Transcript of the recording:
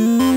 Mm-hmm.